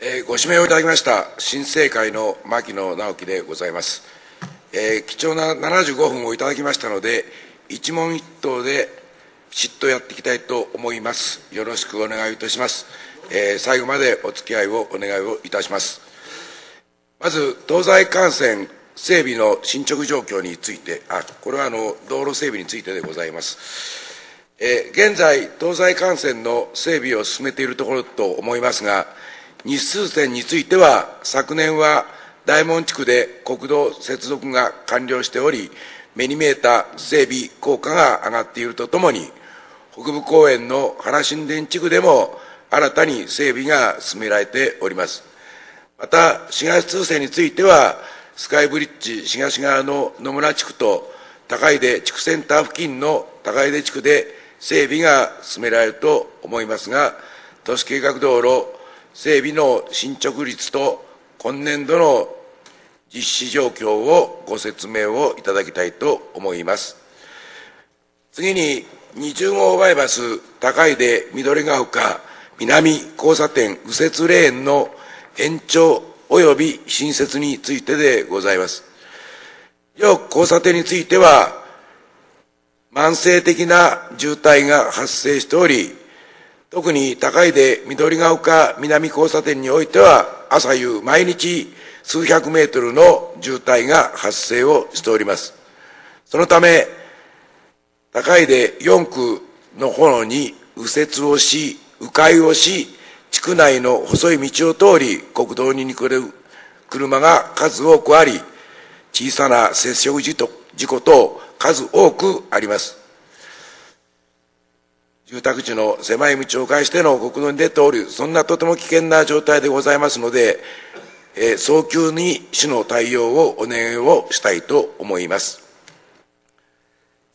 えーご指名をいただきました新政会の牧野直樹でございます、えー貴重な75分をいただきましたので一問一答できちっとやっていきたいと思います。よろしくお願いいたします、えー最後までお付き合いをお願いをいたします。まず東西幹線整備の進捗状況についてあこれはあの道路整備についてでございます。え現在、東西幹線の整備を進めているところと思いますが、日数線については、昨年は大門地区で国道接続が完了しており、目に見えた整備効果が上がっているとともに、北部公園の原新田地区でも新たに整備が進められております。また、東通線については、スカイブリッジ東側の野村地区と高井出地区センター付近の高井出地区で整備が進められると思いますが、都市計画道路整備の進捗率と今年度の実施状況をご説明をいただきたいと思います。次に、20号バイパス高出緑ヶ丘南交差点右折レーンの延長及び新設についてでございます。両交差点については、慢性的な渋滞が発生しており、特に高いで緑ヶ丘南交差点においては、朝夕毎日数百メートルの渋滞が発生をしております。そのため、高いで4区の方に右折をし、迂回をし、地区内の細い道を通り、国道に来る車が数多くあり、小さな接触事故等数多くあります。住宅地の狭い道を介しての国道に出ておる、そんなとても危険な状態でございますので、えー早急に市の対応をお願いをしたいと思います。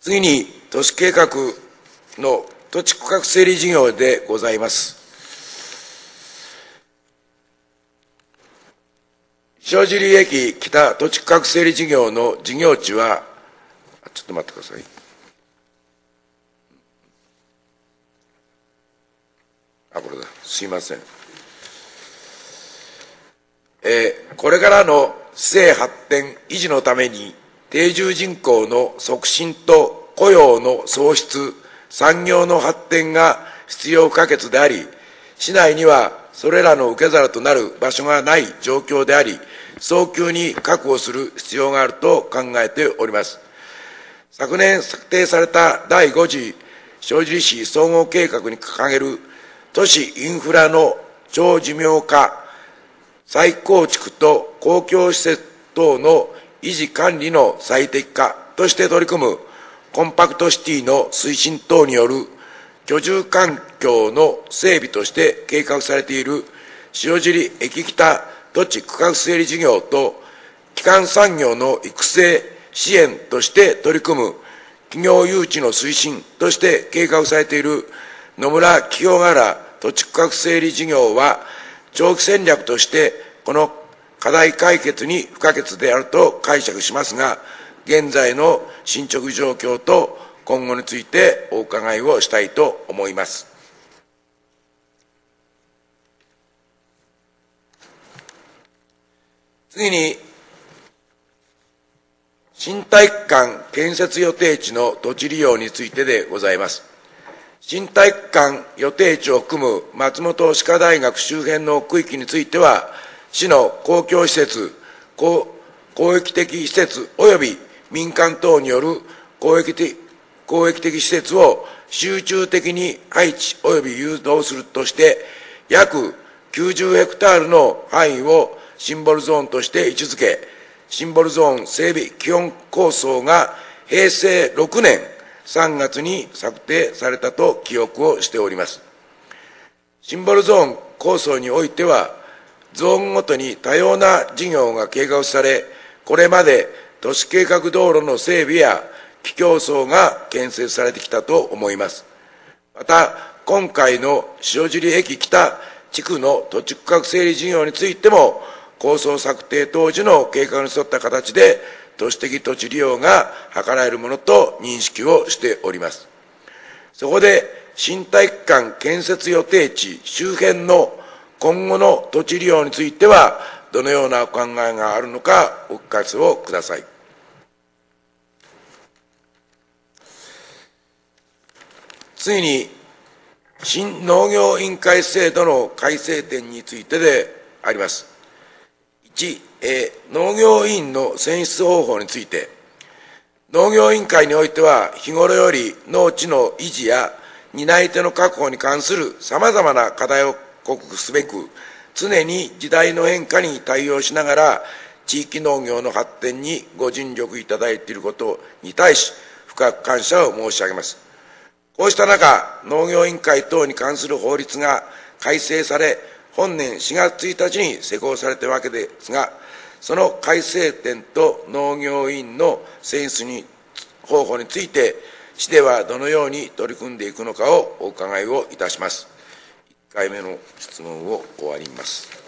次に、都市計画の土地区画整理事業でございます。塩尻駅北土地区画整理事業の事業地は、ちょっと待ってください。あ、これだ。すいません。えーこれからの市政発展維持のために定住人口の促進と雇用の創出、産業の発展が必要不可欠であり、市内にはそれらの受け皿となる場所がない状況であり、早急に確保する必要があると考えております。昨年策定された第5次塩尻市総合計画に掲げる都市インフラの超寿命化、再構築と公共施設等の維持管理の最適化として取り組むコンパクトシティの推進等による居住環境の整備として計画されている塩尻駅北土地区画整理事業と基幹産業の育成支援として取り組む企業誘致の推進として計画されている野村清原土地区画整理事業は長期戦略としてこの課題解決に不可欠であると解釈しますが現在の進捗状況と今後についてお伺いをしたいと思います次に新体育館建設予定地の土地利用についてでございます。新体育館予定地を含む松本歯科大学周辺の区域については、市の公共施設、公公益的施設及び民間等による公益的公益的施設を集中的に配置及び誘導するとして、約90ヘクタールの範囲をシンボルゾーンとして位置づけ、シンボルゾーン整備基本構想が平成6年3月に策定されたと記憶をしております。シンボルゾーン構想においては、ゾーンごとに多様な事業が計画され、これまで都市計画道路の整備や基競争が建設されてきたと思います。また、今回の塩尻駅北地区の土地区画整理事業についても、構想策定当時の計画に沿った形で、都市的土地利用が図られるものと認識をしております。そこで、新体育館建設予定地周辺の今後の土地利用については、どのようなお考えがあるのか、お聞かせをください。次に、新農業委員会制度の改正点についてであります。1、えー、農業委員の選出方法について、農業委員会においては、日頃より農地の維持や担い手の確保に関するさまざまな課題を克服すべく、常に時代の変化に対応しながら、地域農業の発展にご尽力いただいていることに対し、深く感謝を申し上げます。こうした中、農業委員会等に関する法律が改正され、本年4月1日に施行されたわけですが、その改正点と農業委員の選出に方法について、市ではどのように取り組んでいくのかをお伺いをいたします。1回目の質問を終わります。